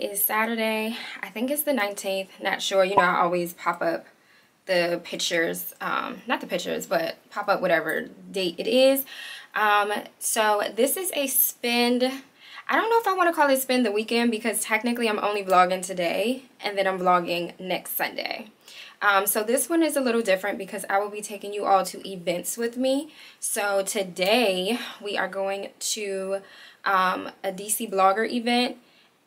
is saturday. I think it's the 19th not sure. You know i always pop up the pictures um not the pictures but pop up whatever date it is. Um so this is a spend i don't know if i want to call it spend the weekend because technically i'm only vlogging today and then i'm vlogging next sunday. Um, so this one is a little different because I will be taking you all to events with me. So today we are going to um, a DC blogger event.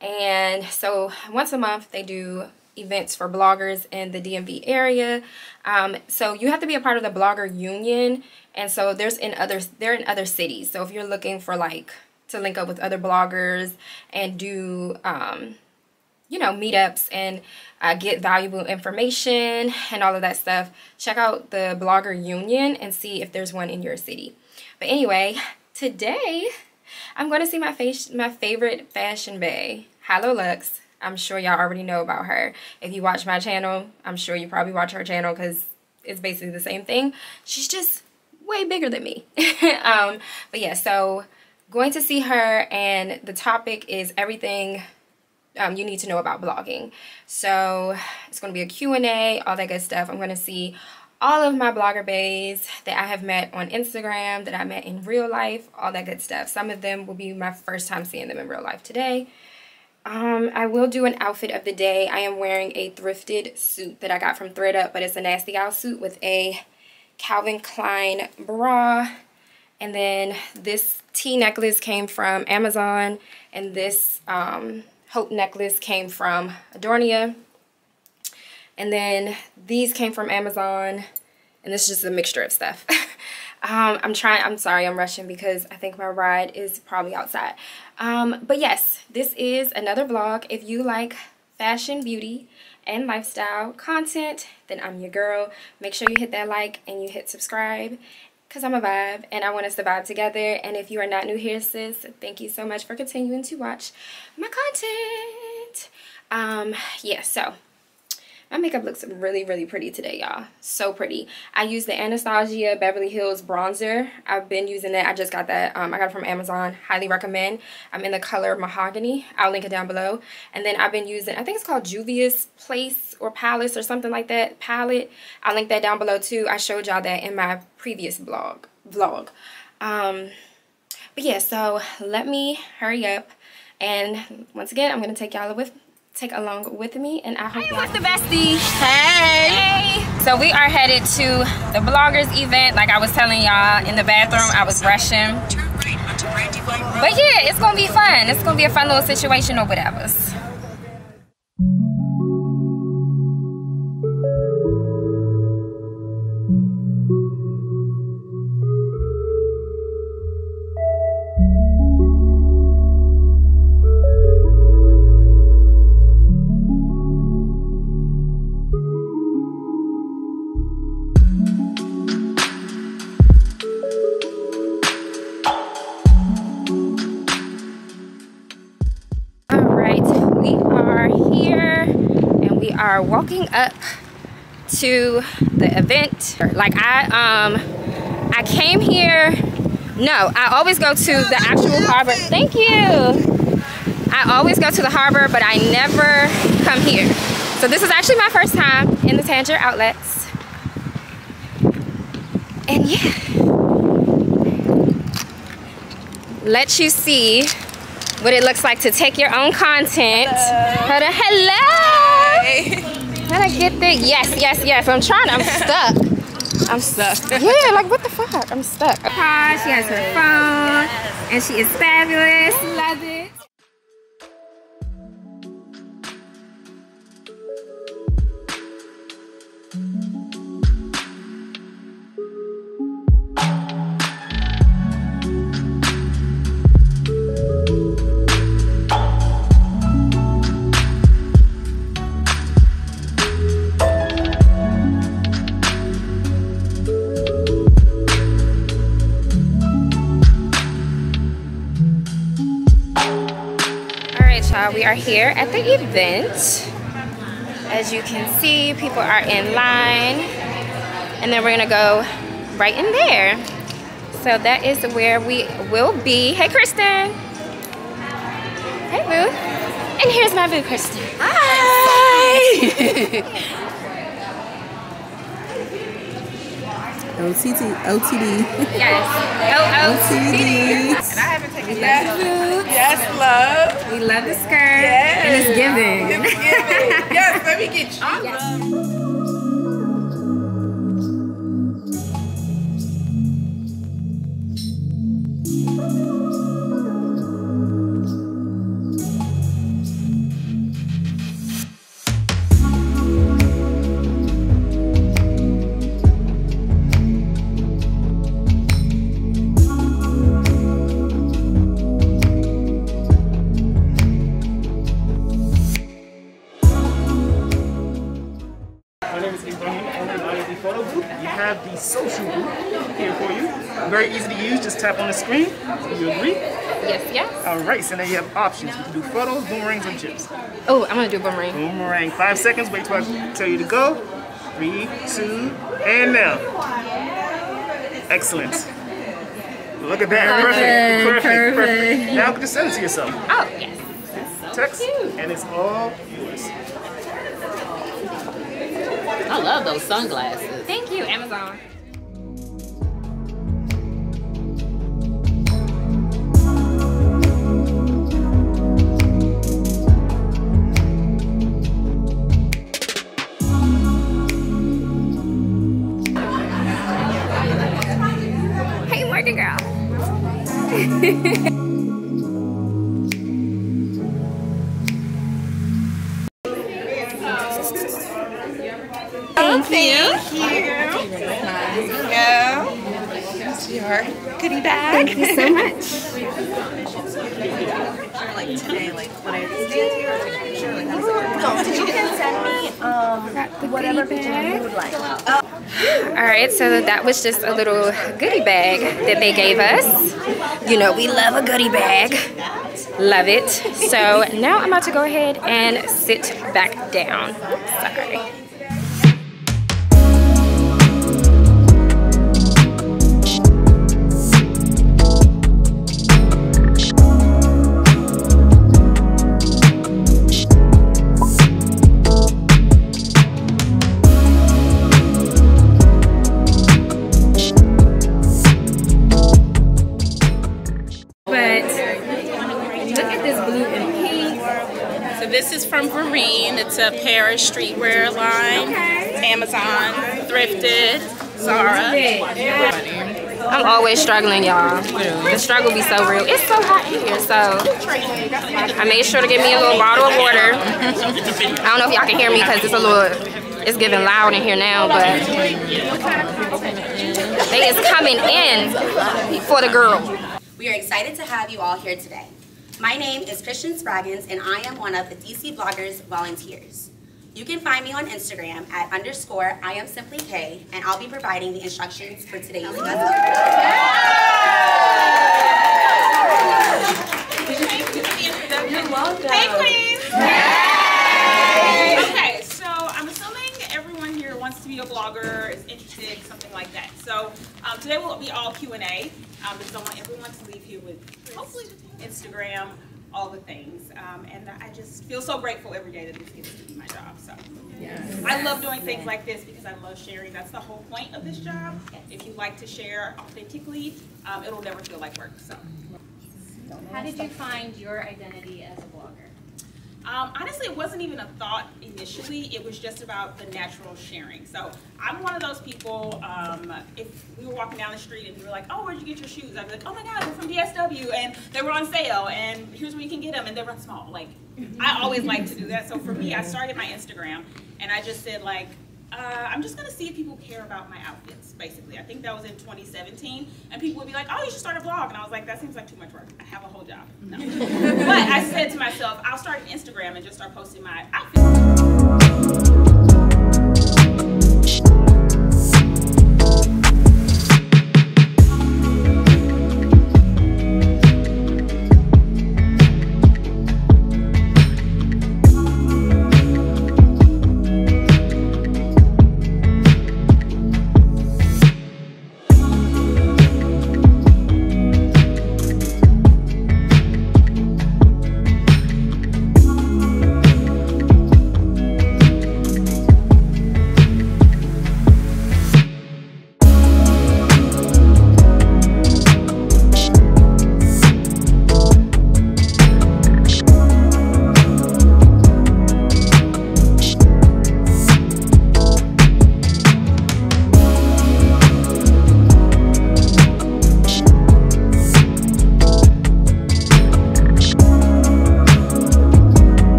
And so once a month they do events for bloggers in the DMV area. Um, so you have to be a part of the blogger union. And so there's in other, they're in other cities. So if you're looking for like to link up with other bloggers and do, um, you know, meetups and uh, get valuable information and all of that stuff, check out the Blogger Union and see if there's one in your city. But anyway, today I'm going to see my, face, my favorite fashion bae, Highlowluxxe. I'm sure y'all already know about her. If you watch my channel, I'm sure you probably watch her channel because it's basically the same thing. She's just way bigger than me. um, but yeah, so going to see her and the topic is everything um, you need to know about blogging. So it's going to be a Q&A, all that good stuff. I'm going to see all of my blogger bays that I have met on Instagram, that I met in real life, all that good stuff. Some of them will be my first time seeing them in real life today. Um, I will do an outfit of the day. I am wearing a thrifted suit that I got from thredUP, but it's a nasty gal suit with a Calvin Klein bra. And then this T necklace came from Amazon, and this um, Hope necklace came from Adornia. And then these came from Amazon. And this is just a mixture of stuff. um, I'm trying, I'm sorry, I'm rushing because I think my ride is probably outside. Um, but yes, this is another vlog. If you like fashion, beauty, and lifestyle content, then I'm your girl. Make sure you hit that like and you hit subscribe because I'm a vibe and I want us to vibe together. And if you are not new here, sis, thank you so much for continuing to watch my content. Um, yeah, so my makeup looks really, really pretty today, y'all. So pretty. I use the Anastasia Beverly Hills bronzer. I've been using it. I just got that. Um, I got it from Amazon. Highly recommend. I'm in the color Mahogany. I'll link it down below. And then I've been using, I think it's called Juvia's Place or Palace or something like that. Palette. I'll link that down below too. I showed y'all that in my previous blog. vlog. Um, but yeah, so let me hurry up. And once again, I'm going to take y'all with take along with me and I hope hey, what's the bestie? Hey. Hey. So we are headed to the bloggers event. Like I was telling y'all in the bathroom I was rushing. But yeah it's gonna be fun. It's gonna be a fun little situation or whatever to the event. Like I, um, I came here, no, I always go to the actual harbor. Thank you. I always go to the harbor, but I never come here. So this is actually my first time in the Tanger outlets. And yeah. Let you see what it looks like to take your own content. Hello. Hello. How I get there? Yes, yes, yes. I'm trying. I'm stuck. I'm stuck. yeah, like what the fuck? I'm stuck. She has her phone, and she is fabulous. Love it. Uh, we are here at the event. As you can see, people are in line. And then we're gonna go right in there. So that is where we will be. Hey, Kristen. Hey, Boo. And here's my boo, Kristen. Hi! OTT, OTD. Yes. OTD. And I haven't taken that. Yes, love. We love the skirt. Yes. And it's giving. It's giving. yes, let me get you. My screen. You agree? Yes, yes. All right, so now you have options. You can do photos, boomerangs, and chips. Oh, I'm gonna do boomerang. Boomerang, five seconds, wait till I tell you to go. Three, two, and now. Excellent. Look at that, perfect, perfect, perfect. Now just send it to yourself. Oh, yes. Text, and it's all yours. I love those sunglasses. Thank you, Amazon. So that was just a little goodie bag that they gave us. You know, we love a goodie bag. Love it. So now I'm about to go ahead and sit back down. Sorry. It's a Paris streetwear line. Amazon, thrifted, Zara. I'm always struggling, y'all. The struggle be so real. It's so hot in here, so I made sure to get me a little bottle of water. I don't know if y'all can hear me because it's a little, it's getting loud in here now, but they is coming in for the girl. We are excited to have you all here today. My name is Christian Spraggins, and I am one of the DC Bloggers volunteers. You can find me on Instagram at underscore I am simply K, and I'll be providing the instructions for today's lesson. Hey, Queens! Okay, so I'm assuming everyone here wants to be a blogger, is interested, something like that. So um, today will be all Q&A um, because I want everyone to leave here with hopefully Instagram, all the things. Um, and I just feel so grateful every day that this gets to be my job. So I love doing things like this because I love sharing. That's the whole point of this job. If you like to share authentically, um, it'll never feel like work. So. How did you find your identity as a blogger? Um, honestly, it wasn't even a thought initially. It was just about the natural sharing. So I'm one of those people. Um, if we were walking down the street and we were like, "Oh, where'd you get your shoes?" I'd be like, "Oh my God, they're from DSW, and they were on sale, and here's where you can get them, and they run small." Like, I always like to do that. So for me, I started my Instagram, and I just said like, uh, "I'm just gonna see if people care about my outfits." Basically, I think that was in 2017, and people would be like, "Oh, you should start a blog," and I was like, "That seems like too much work. I have a whole job." No. but I said to myself, "I'll start an Instagram and just start posting my outfits."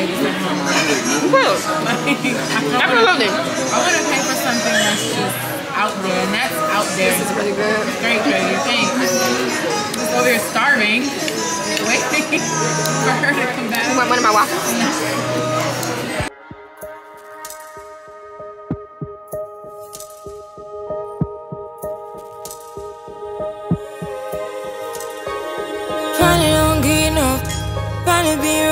Pay the same amount. Cool. I Absolutely. want to pay for something that's just out there, and that's out there. This is really good. Straight to you think. Just over here starving, waiting for her to come back. You Want one of my waffles?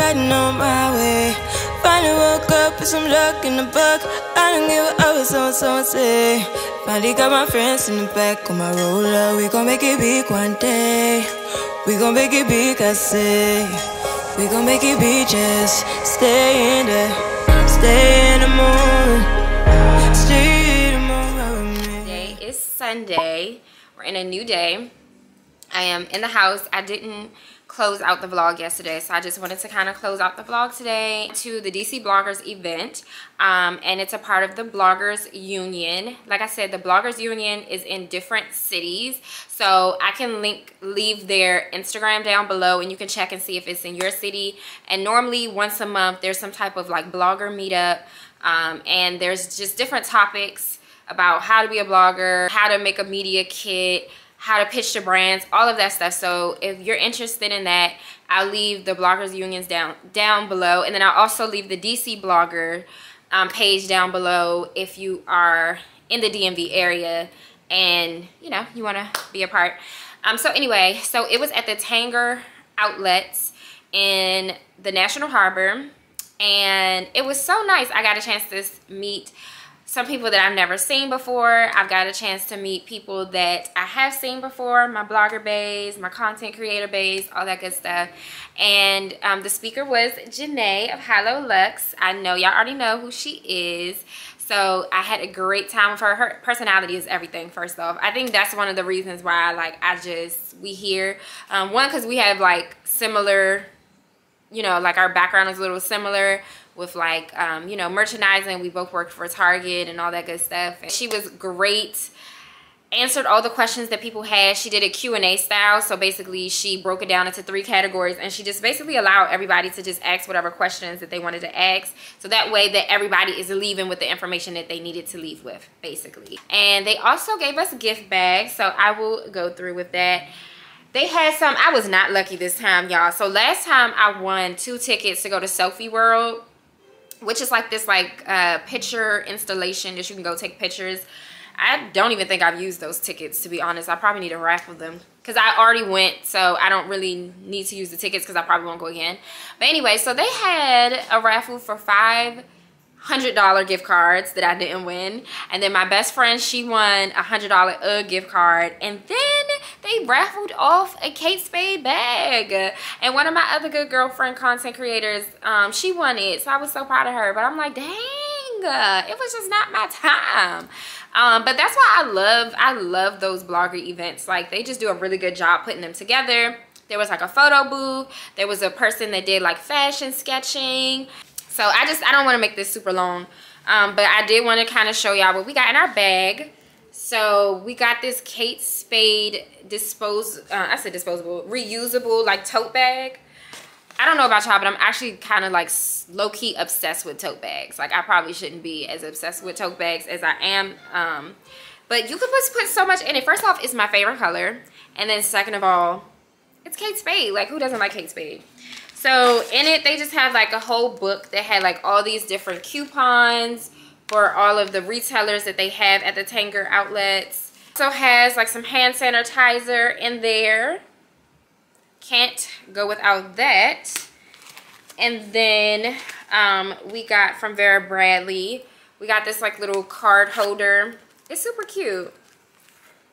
Riding on my way. Finally woke up with some luck in the book. I don't give a what someone, someone say. Finally got my friends in the back of my roller. We gon' make it big one day. We gon' make it big, I say. We gon' make it big, just stay in there. Stay in the moon. Stay in the me. Today is Sunday. We're in a new day. I am in the house. I didn't close out the vlog yesterday, so I just wanted to kind of close out the vlog today to the DC Bloggers event. Um, and it's a part of the Bloggers Union. Like I said, the Bloggers Union is in different cities. So I can link, leave their Instagram down below and you can check and see if it's in your city. And normally once a month, there's some type of like blogger meetup. Um, and there's just different topics about how to be a blogger, how to make a media kit, how to pitch to brands, all of that stuff. So if you're interested in that, I'll leave the bloggers unions down down below. And then I'll also leave the DC blogger um, page down below if you are in the DMV area and you know you want to be a part. Um, so anyway, so it was at the Tanger outlets in the National Harbor and it was so nice. I got a chance to meet some people that I've never seen before. I've got a chance to meet people that I have seen before, my blogger bays, my content creator bays, all that good stuff. And um, the speaker was Jenee of Highlowluxxe. I know y'all already know who she is. So I had a great time with her. Her personality is everything, first off. I think that's one of the reasons why like I just, we here. Um, one, because we have like similar, you know, like our background is a little similar with like um, you know merchandising. We both worked for target and all that good stuff. And she was great answered all the questions that people had. She did a q&a style. So basically she broke it down into three categories and she just basically allowed everybody to just ask whatever questions that they wanted to ask. So that way that everybody is leaving with the information that they needed to leave with basically. And they also gave us gift bags. So i will go through with that. They had some. I was not lucky this time y'all. So last time i won two tickets to go to selfie world which is like this like uh, picture installation that you can go take pictures. I don't even think I've used those tickets to be honest. I probably need to raffle them because I already went so I don't really need to use the tickets because I probably won't go again. But anyway, so they had a raffle for five hundred dollar gift cards that I didn't win. And then my best friend she won a hundred dollar UGG gift card. And then they raffled off a Kate Spade bag. And one of my other good girlfriend content creators um, she won it. So I was so proud of her. But I'm like dang it was just not my time. Um, but that's why I love I love those blogger events. Like they just do a really good job putting them together. There was like a photo booth. There was a person that did like fashion sketching so I just, I don't want to make this super long. Um, but I did want to kind of show y'all what we got in our bag. So we got this Kate Spade dispose, uh, I said disposable, reusable like tote bag. I don't know about y'all, but I'm actually kind of like low-key obsessed with tote bags. Like I probably shouldn't be as obsessed with tote bags as I am. Um, but you could put, put so much in it. First off, it's my favorite color. And then second of all, it's Kate Spade. Like who doesn't like Kate Spade? So in it, they just have like a whole book that had like all these different coupons for all of the retailers that they have at the Tanger outlets. Also has like some hand sanitizer in there. Can't go without that. And then um, we got from Vera Bradley, we got this like little card holder. It's super cute.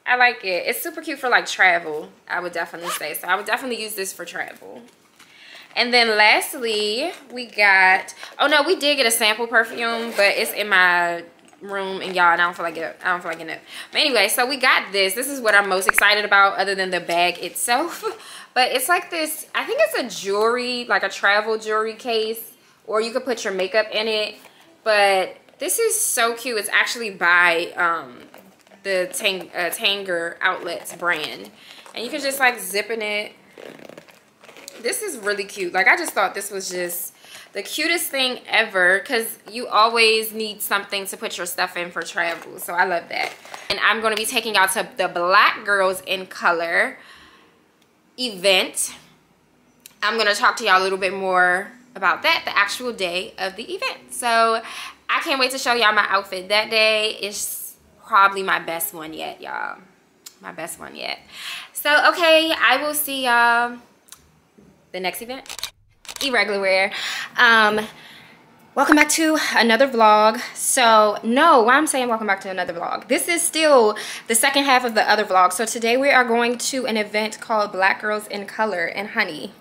I like it. It's super cute for like travel, I would definitely say. So I would definitely use this for travel. And then lastly, we got, oh no, we did get a sample perfume, but it's in my room and y'all, I don't feel like it, I don't feel like it. But anyway, so we got this. This is what I'm most excited about other than the bag itself. But it's like this, I think it's a jewelry, like a travel jewelry case, or you could put your makeup in it. But this is so cute. It's actually by um, the Tang uh, Tanger Outlets brand. And you can just like zip in it this is really cute like i just thought this was just the cutest thing ever because you always need something to put your stuff in for travel. So I love that. And I'm going to be taking y'all to the Black Girls in Color event. I'm going to talk to y'all a little bit more about that the actual day of the event. So I can't wait to show y'all my outfit that day. It's probably my best one yet, y'all. My best one yet. So, okay, I will see y'all the next event. Irregular wear. Um, welcome back to another vlog. So, no, why I'm saying welcome back to another vlog. This is still the second half of the other vlog. So today we are going to an event called Black Girls in Color. And honey,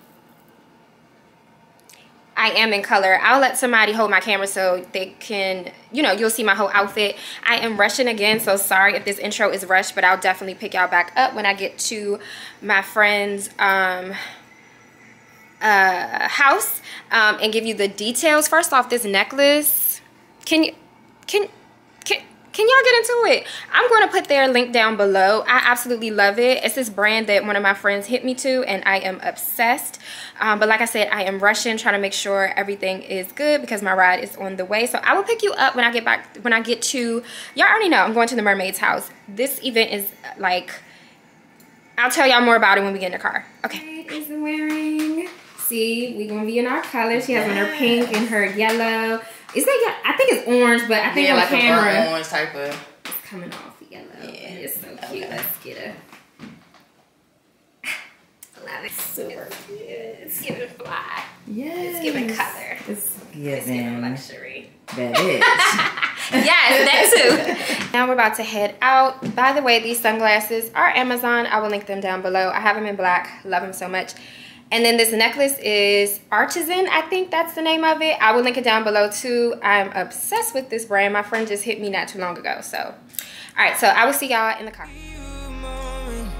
I am in color. I'll let somebody hold my camera so they can, you know, you'll see my whole outfit. I am rushing again, so sorry if this intro is rushed, but I'll definitely pick y'all back up when I get to my friend's um, uh, house um, and give you the details. First off, this necklace, can you, can, can, can y'all get into it? I'm going to put their link down below. I absolutely love it. It's this brand that one of my friends hit me to and I am obsessed. Um, but like I said, I am rushing, trying to make sure everything is good because my ride is on the way. So I will pick you up when I get back, when I get to, y'all already know I'm going to the mermaid's house. This event is like, I'll tell y'all more about it when we get in the car. Okay. Is wearing, see, we gonna be in our colors. She has on her pink and her yellow. Is that I think it's orange, but I think yeah, on like camera a orange type of. it's coming off yellow. Yeah. It's so cute. Okay. Let's get her. Love it. Super cute. It's giving fly. Yes. It's giving color. It's giving. luxury. That is. yes, that too. now we're about to head out. By the way, these sunglasses are Amazon. I will link them down below. I have them in black. Love them so much. And then this necklace is Artisan. I think that's the name of it. I will link it down below too. I'm obsessed with this brand. My friend just hit me not too long ago. So, all right. So I will see y'all in the car. You a moment.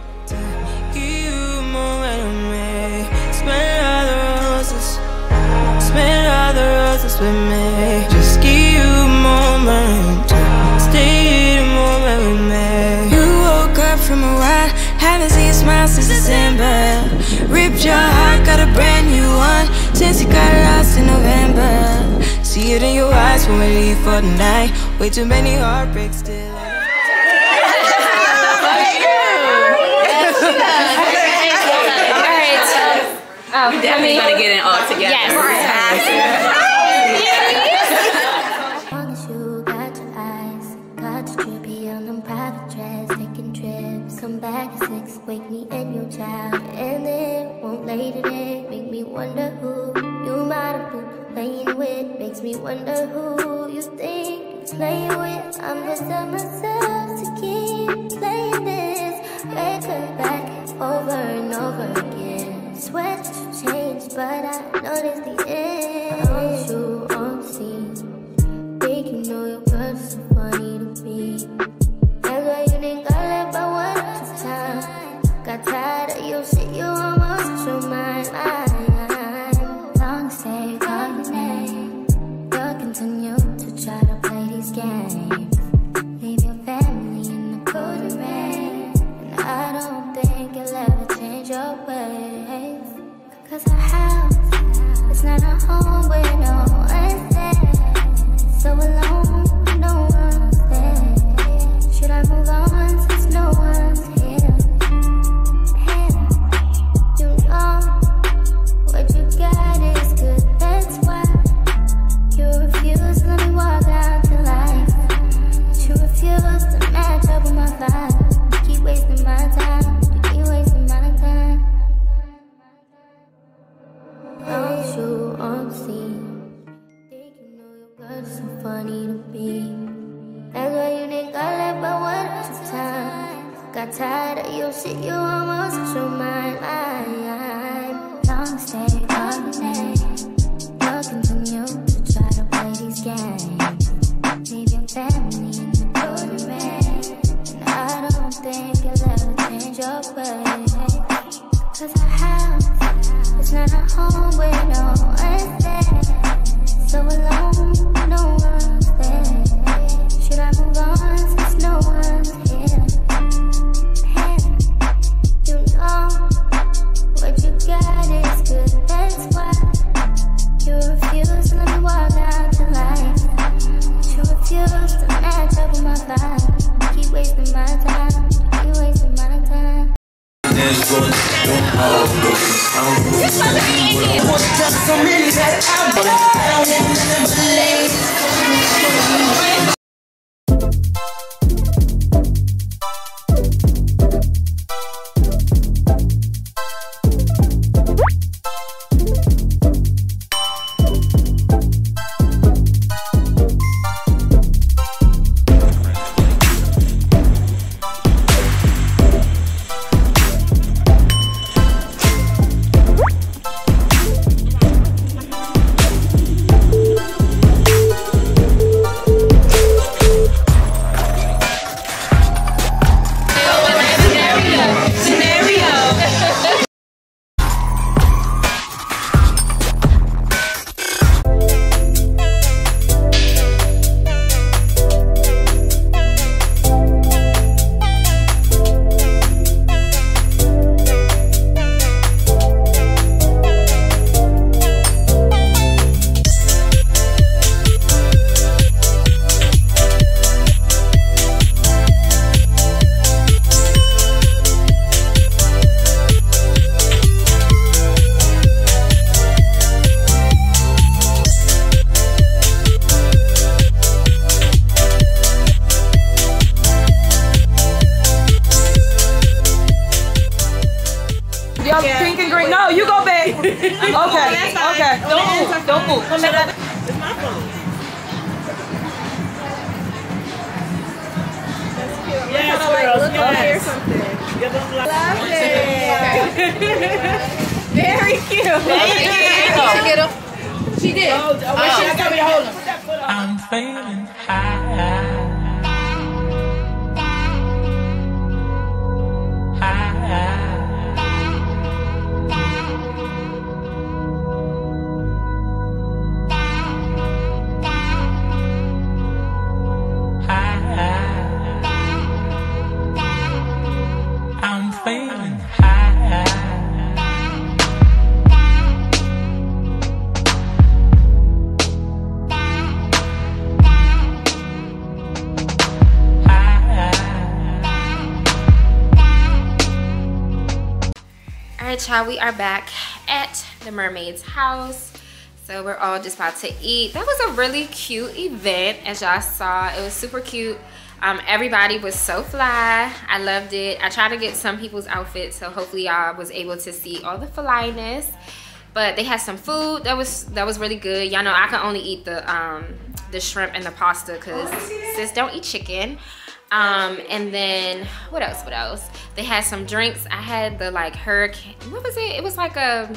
Stay the moment with me. You woke up from a ride. Haven't seen a smile since December. Ripped your heart, got a brand new one. Since you got lost in November. See it in your eyes when we leave for the night. Way too many heartbreaks still. All right. Oh, Definitely gonna get it all together. Yes. long child, and then won't lay today. Make me wonder who you might have been playing with. Makes me wonder who you think you're playing with. I'm just telling myself to keep playing this record back over and over again. You changed, but I noticed the end. I want you on scene. Think you know your girl's so funny to me. That's why you didn't got left by one time. Got tired of your shit, you almost lost so funny to me. That's why you didn't got left by one at a time. Got tired of your shit, you almost lost your mind. Long stay on your name. You'll continue to try to play these games. Leave your family in the cold rain. And I don't think you'll ever change your ways. Cause our house is not a home where no one's there. So alone, girls. Look over here something. Give them love. Love it. Very cute. She did. Oh, oh, wait, she got me to hold him. I'm feeling high. All right, y'all, we are back at the mermaid's house. So we're all just about to eat. That was a really cute event, as y'all saw. It was super cute. Um, everybody was so fly. I loved it. I tried to get some people's outfits, so hopefully y'all was able to see all the flyness. But they had some food that was that was really good. Y'all know I can only eat the um, the shrimp and the pasta because sis don't eat chicken. Um, and then what else? What else? They had some drinks. I had the like hurricane. What was it? It was like a.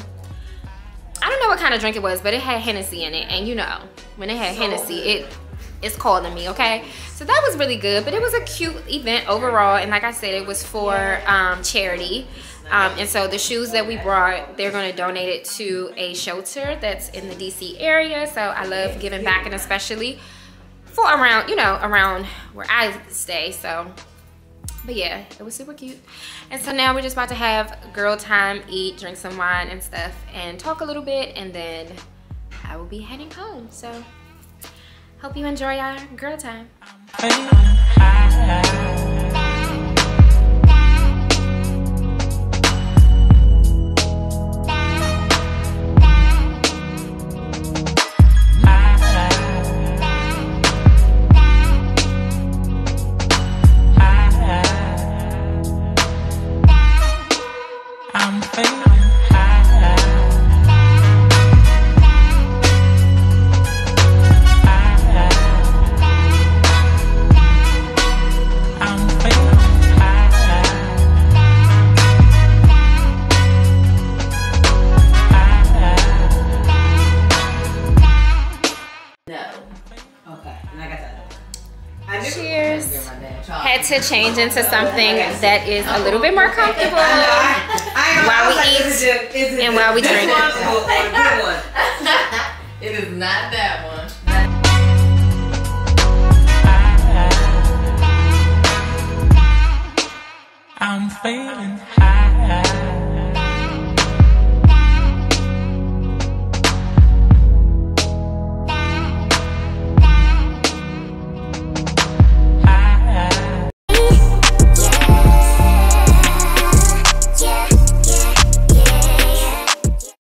I don't know what kind of drink it was, but it had Hennessy in it. And you know, when it had Hennessy, it it's calling me, okay? So that was really good, but it was a cute event overall. And like I said, it was for um, charity. Um, and so the shoes that we brought, they're going to donate it to a shelter that's in the DC area. So I love giving back and especially for around, you know, around where I stay. So, but yeah, it was super cute. And so now we're just about to have girl time, eat, drink some wine and stuff, and talk a little bit, and then I will be heading home. So, hope you enjoy our girl time. To change into something that is a little bit more comfortable I while we like, is it- is eat it and while we drink. one or a good one? It is not that one. I'm feeling high.